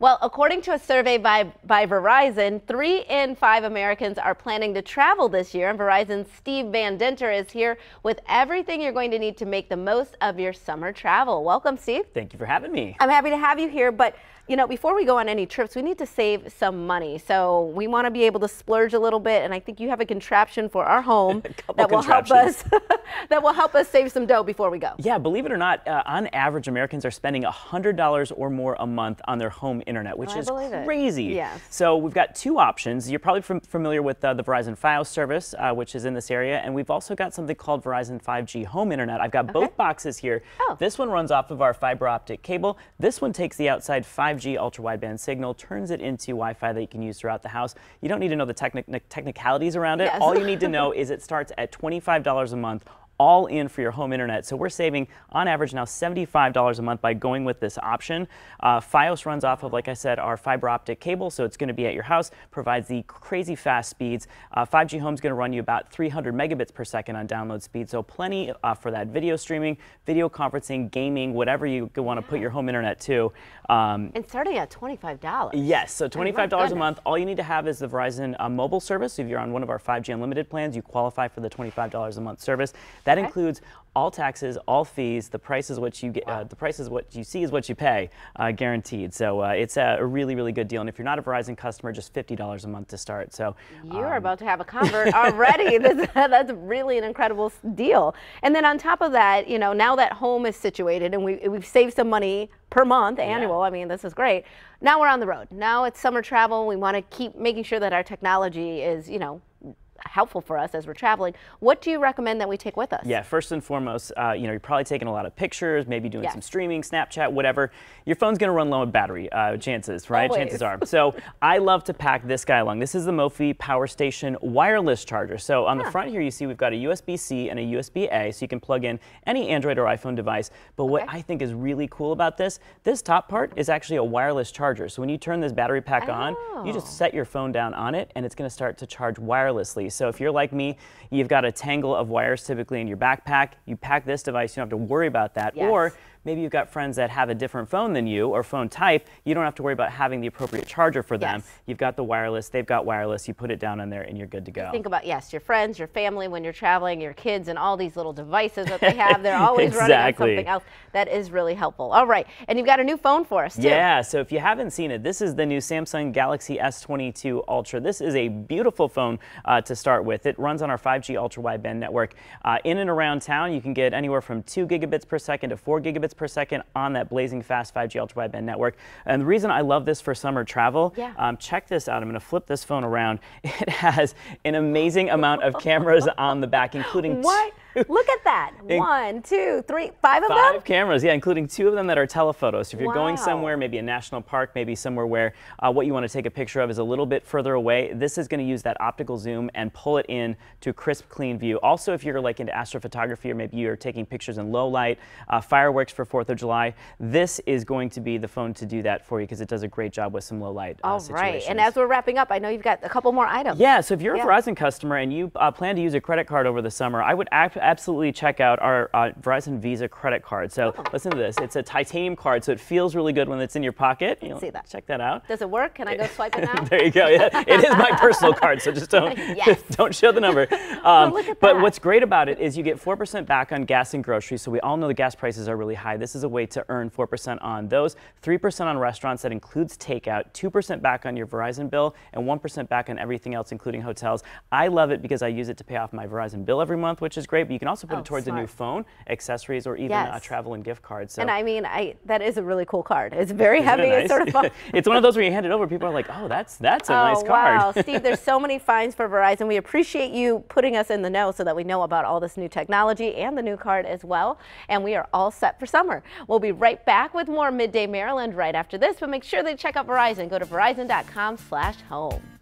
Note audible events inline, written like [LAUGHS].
Well, according to a survey by, by Verizon, three in five Americans are planning to travel this year. And Verizon's Steve Van Dinter is here with everything you're going to need to make the most of your summer travel. Welcome, Steve. Thank you for having me. I'm happy to have you here. But you know, before we go on any trips, we need to save some money. So we want to be able to splurge a little bit. And I think you have a contraption for our home [LAUGHS] that will help us [LAUGHS] that will help us save some dough before we go. Yeah, believe it or not, uh, on average, Americans are spending $100 or more a month on their home internet, which oh, is crazy. Yes. So we've got two options. You're probably familiar with uh, the Verizon Fios service, uh, which is in this area. And we've also got something called Verizon 5G Home Internet. I've got okay. both boxes here. Oh. This one runs off of our fiber optic cable. This one takes the outside 5G ultra wideband signal, turns it into Wi-Fi that you can use throughout the house. You don't need to know the technicalities around it. Yes. All you need to [LAUGHS] know is it starts at $25 a month all in for your home internet. So we're saving on average now $75 a month by going with this option. Uh, Fios runs off of, like I said, our fiber optic cable, so it's going to be at your house, provides the crazy fast speeds. Uh, 5G Home is going to run you about 300 megabits per second on download speed, so plenty uh, for that video streaming, video conferencing, gaming, whatever you want to put your home internet to. Um, and starting at $25. Yes, so $25 oh, a month. All you need to have is the Verizon uh, mobile service. If you're on one of our 5G unlimited plans, you qualify for the $25 a month service. That okay. includes all taxes, all fees. The price is what you get. Uh, wow. Uh, the price is what you see is what you pay, uh, guaranteed. So uh, it's a, really, really good deal. And if you're not a Verizon customer, just fifty dollars a month to start. So you're um, about to have a [LAUGHS] convert already. [LAUGHS] [LAUGHS] that's really an incredible deal. And then on top of that, you know, now that home is situated and we we've saved some money per month, annual. Yeah. I mean, this is great. Now we're on the road. Now it's summer travel. We want to keep making sure that our technology is, you know, helpful for us as we're traveling. What do you recommend that we take with us? Yeah, first and foremost, uh, you know, you're probably taking a lot of pictures, maybe doing yes. some streaming, Snapchat, whatever. Your phone's going to run low on battery, uh, chances, right? Always. Chances are. So I love to pack this guy along. This is the Mophie Power Station wireless charger. So on the front here, you see we've got a USB-C and a USB-A, so you can plug in any Android or iPhone device. But what I think is really cool about this, this top part is actually a wireless charger. So when you turn this battery pack oh. on, you just oh. set your phone down on it, and it's going to start to charge wirelessly. So if you're like me, you've got a tangle of wires typically in your backpack. You pack this device, you don't have to worry about that. Yes. Or maybe you've got friends that have a different phone than you or phone type, you don't have to worry about having the appropriate charger for them. Yes. You've got the wireless, they've got wireless, you put it down on there and you're good to go. Think about, yes, your friends, your family when you're traveling, your kids and all these little devices that they have. They're [LAUGHS] always exactly. running on something else. That is really helpful. All right, and you've got a new phone for us too. Yeah, so if you haven't seen it, this is the new Samsung Galaxy S22 Ultra. This is a beautiful phone uh, to start with. It runs on our 5G ultra wideband network. Uh, in and around town, you can get anywhere from 2 gigabits per second to 4 gigabits per second on on that blazing fast 5G ultra wideband network. And the reason I love this for summer travel, yeah. um, check this out. I'm going to flip this phone around. [LAUGHS] It has an amazing amount of cameras on the back, including what? Look at that. [LAUGHS] One, two, three, five of five them? Five cameras, yeah, including two of them that are telephotos. So if you're wow. going somewhere, maybe a national park, maybe somewhere where uh, what you want to take a picture of is a little bit further away, this is going to use that optical zoom and pull it in to a crisp, clean view. Also, if you're like into astrophotography or maybe you're taking pictures in low light, uh, fireworks for 4th of July, this is going to be the phone to do that for you because it does a great job with some low light uh, All right, and as we're wrapping up, I know you've got a couple more items. Yeah, so if you're yeah. a Verizon customer and you uh, plan to use a credit card over the summer, I would absolutely check out our uh, Verizon Visa credit card. So oh. listen to this. It's a titanium card, so it feels really good when it's in your pocket. You know, see that. Check that out. Does it work? Can I go swipe it [LAUGHS] now? there you go. Yeah, it is my personal card, so just don't [LAUGHS] yes. [LAUGHS] don't show the number. Um, well, but that. what's great about it is you get 4% back on gas and groceries. So we all know the gas prices are really high. This is a way to earn 4% on those, 3% on restaurants that includes takeout, 2% back on your Verizon bill, and 1% back on everything else, including hotels. I love it because I use it to pay off my Verizon bill every month, which is great. But you can also put oh, it towards smart. a new phone, accessories or even yes. a travel and gift card. So. And I mean, I that is a really cool card. It's very Isn't heavy. It nice? It's sort of fun. it's one of those where you hand it over, people are like, oh, that's that's a oh, nice card. wow, [LAUGHS] Steve, there's so many finds for Verizon. We appreciate you putting us in the know so that we know about all this new technology and the new card as well. And we are all set for summer. We'll be right back with more Midday Maryland right after this, but make sure they check out Verizon. Go to verizon.com/home.